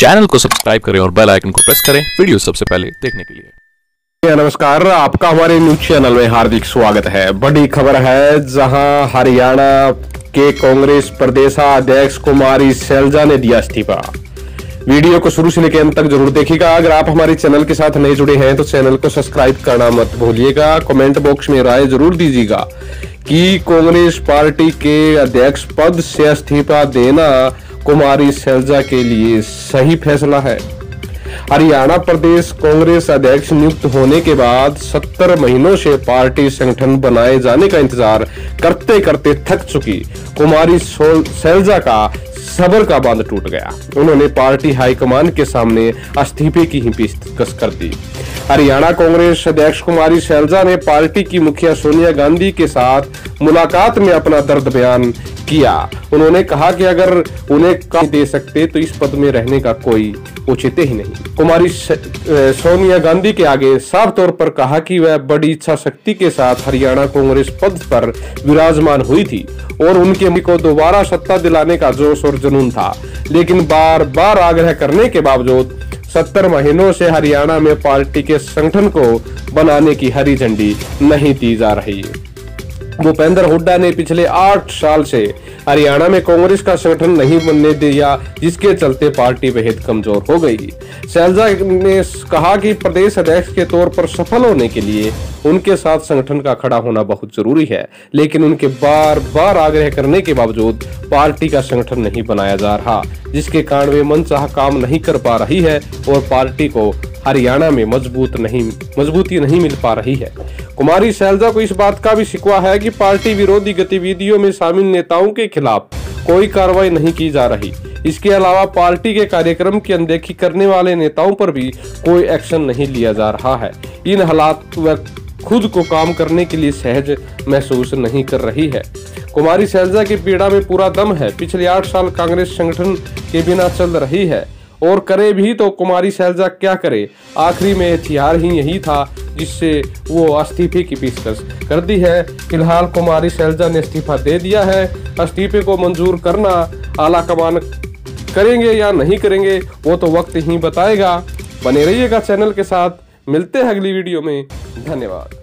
Channel को subscribe करें और बेल आइकन को प्रेस करें वीडियो सबसे पहले देखने के लिए। नमस्कार, आपका हमारे न्यूज़ चैनल में हार्दिक स्वागत है। बड़ी खबर है, जहाँ हरियाणा के कांग्रेस प्रदेशाध्यक्ष कुमारी सैलजा ने दिया इस्तीफा। वीडियो को शुरू से लेकर अंत तक ज़रूर देखिएगा। अगर आप हमारे चैनल के साथ नहीं जुड़े हैं तो चैनल को सब्सक्राइब करना मत भूलिएगा। कमेंट बॉक्स में राय ज़रूर दीजिएगा कि कांग्रेस पार्टी के अध्यक्ष पद से इस्तीफा देना कुमारी सैलजा के लिए सही फैसला है। हरियाणा प्रदेश कांग्रेस अध्यक्ष नियुक्त होने के बाद 70 महीनों से पार्टी संगठन बनाए जाने का इंतज़ार करते करते थक चुकी कुमारी सैलजा का सबर का बाँध टूट गया। उन्होंने पार्टी हाईकमान के सामने इस्तीफे की ही पेशकश कर दी। हरियाणा कांग्रेस अध्यक्ष कुमारी सैलजा ने पार्टी की मुखिया सोनिया गांधी के साथ मुलाकात में अपना दर्द बयान किया। उन्होंने कहा कि अगर उन्हें काम दे सकते तो इस पद में रहने का कोई उचित ही नहीं। कुमारी सोनिया गांधी के आगे साफ़ तौर पर कहा कि वह बड़ी इच्छा शक्ति के साथ हरियाणा कांग्रेस पद पर विराजमान हुई थी और उनके को दोबारा सत्ता दिलाने का जोश और जुनून था। लेकिन बार बार आग्रह करने के बावजूद सत्तर महीनों से हरियाणा में पार्टी के संगठन को बनाने की हरी झंडी नहीं दी जा रही। है भूपेंद्र हुड्डा ने पिछले आठ साल से हरियाणा में कांग्रेस का संगठन नहीं बनने दिया, जिसके चलते पार्टी बेहद कमज़ोर हो गई। शैलजा ने कहा कि प्रदेश अध्यक्ष के तौर पर सफल होने के लिए उनके साथ संगठन का खड़ा होना बहुत ज़रूरी है, लेकिन उनके बार बार आग्रह करने के बावजूद पार्टी का संगठन नहीं बनाया जा रहा, जिसके कारण वे मन चाह काम नहीं कर पा रही है और पार्टी को हरियाणा में मज़बूत नहीं, मजबूती नहीं मिल पा रही है। कुमारी शैलजा को इस बात का भी शिकवा है कि पार्टी विरोधी गतिविधियों में शामिल नेताओं के खिलाफ कोई कार्रवाई नहीं की जा रही। इसके अलावा पार्टी के कार्यक्रम की अनदेखी करने वाले नेताओं पर भी कोई एक्शन नहीं लिया जा रहा है। इन हालात व खुद को काम करने के लिए सहज महसूस नहीं कर रही है। कुमारी सैलजा की पीड़ा में पूरा दम है। पिछले आठ साल कांग्रेस संगठन के बिना चल रही है। और करे भी तो कुमारी सैलजा क्या करे? आखिरी में हथियार ही यही था जिससे वो इस्तीफे की पेशकश कर दी है। फ़िलहाल कुमारी शैलजा ने इस्तीफा दे दिया है। इस्तीफे को मंजूर करना आला कमान करेंगे या नहीं करेंगे, वो तो वक्त ही बताएगा। बने रहिएगा चैनल के साथ। मिलते हैं अगली वीडियो में। धन्यवाद।